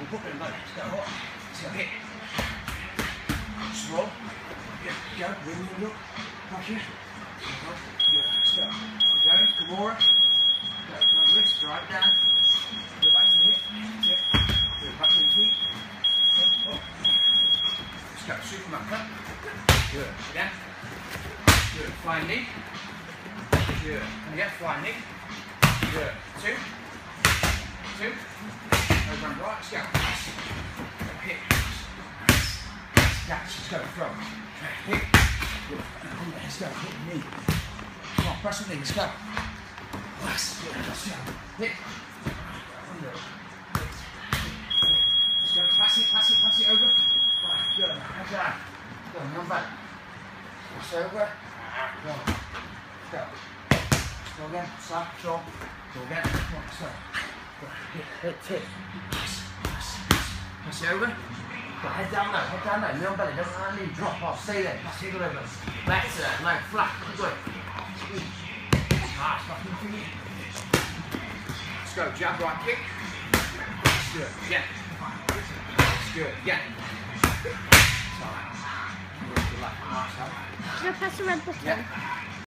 We'll hook it. Let's go. Hook. Let's go. Hit. Slow. Yeah, go. Wing look. Back here. Good. Let's go. Go. Kimura. Go. Wrist. Drive down. Go back to the hip. Yeah. Go back to the feet. Up. Up. Let's go. Superman cut. Good. Again. Good. Flying knee. Good. And again. Flying knee. Good. Two. Two. Over and right. Let's go. Go. Nice. Catch. Let's go. Throw. Good. Let's go. The knee. Come on. Press the knee. Let's go. Nice. Good. Let's go. Under. Let's go. Pass it. Pass it. Pass it over. Right. Good. Hands down. Go. Come back. Pass over. Go. Let's go. Go again. Slap. Draw. Go again. Come on. Let's go. Nice. Nice. Pass it over. Go. Head down now. Head down now. Knee on belly. Don't let that knee drop off. Stay there. Pass it over. That. No. Flat. Keep going. Nice. Back in for you. Let's go. Jab right kick. That's good. Yeah. That's good. Yeah. Sorry. Good luck. Nice. huh? Should I press the red button? Yeah.